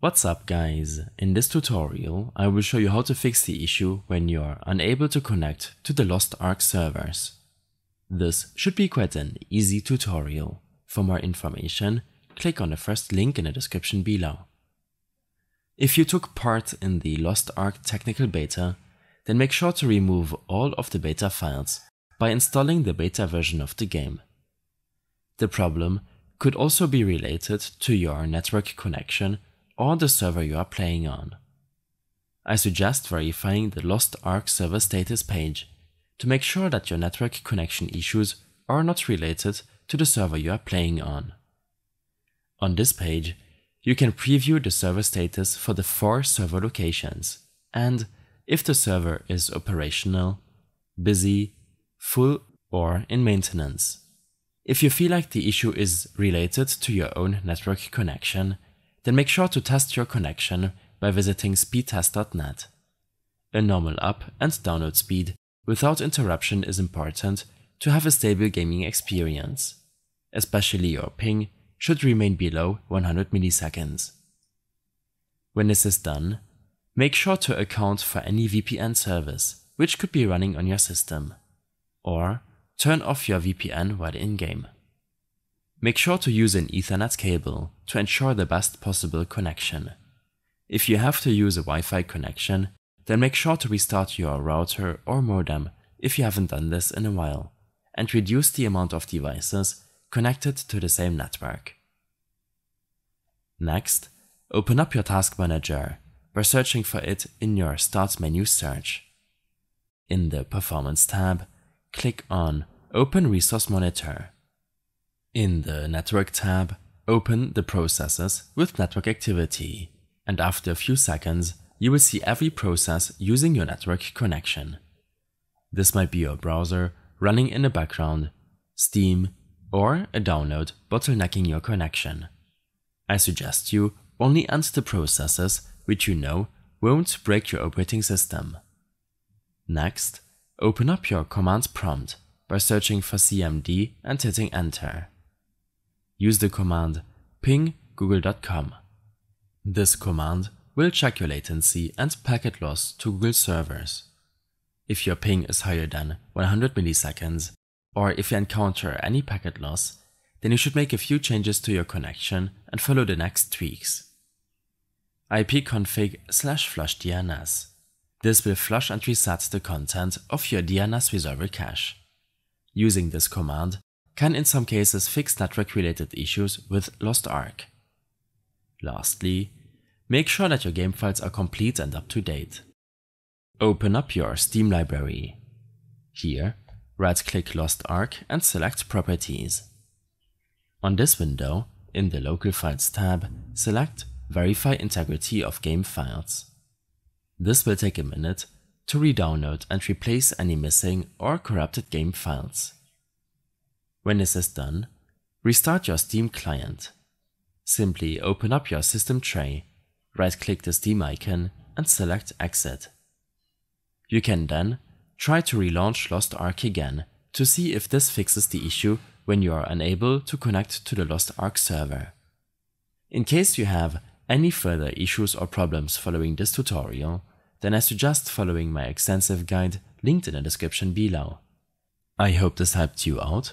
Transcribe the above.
What's up guys, in this tutorial I will show you how to fix the issue when you're unable to connect to the Lost Ark servers. This should be quite an easy tutorial. For more information, click on the first link in the description below. If you took part in the Lost Ark technical beta, then make sure to remove all of the beta files by installing the beta version of the game. The problem could also be related to your network connection or the server you are playing on. I suggest verifying the Lost Ark server status page to make sure that your network connection issues are not related to the server you are playing on. On this page, you can preview the server status for the four server locations and if the server is operational, busy, full or in maintenance. If you feel like the issue is related to your own network connection, then make sure to test your connection by visiting speedtest.net. A normal up and download speed without interruption is important to have a stable gaming experience. Especially your ping should remain below 100 milliseconds. When this is done, make sure to account for any VPN service which could be running on your system, or turn off your VPN while in-game. Make sure to use an Ethernet cable to ensure the best possible connection. If you have to use a Wi-Fi connection, then make sure to restart your router or modem if you haven't done this in a while, and reduce the amount of devices connected to the same network. Next, open up your Task Manager by searching for it in your Start menu search. In the Performance tab, click on Open Resource Monitor in the Network tab, open the processes with network activity, and after a few seconds, you will see every process using your network connection. This might be your browser running in the background, Steam, or a download bottlenecking your connection. I suggest you only end the processes which you know won't break your operating system. Next, open up your command prompt by searching for CMD and hitting enter use the command ping google.com. This command will check your latency and packet loss to Google servers. If your ping is higher than 100 milliseconds, or if you encounter any packet loss, then you should make a few changes to your connection and follow the next tweaks. ipconfig slash flush DNS. This will flush and reset the content of your DNS resolver cache. Using this command, can in some cases fix network-related issues with Lost Ark. Lastly, make sure that your game files are complete and up to date. Open up your Steam library. Here, right-click Lost Ark and select Properties. On this window, in the Local Files tab, select Verify integrity of game files. This will take a minute to re-download and replace any missing or corrupted game files. When this is done, restart your Steam client. Simply open up your system tray, right-click the Steam icon and select Exit. You can then try to relaunch Lost Ark again to see if this fixes the issue when you are unable to connect to the Lost Ark server. In case you have any further issues or problems following this tutorial, then I suggest following my extensive guide linked in the description below. I hope this helped you out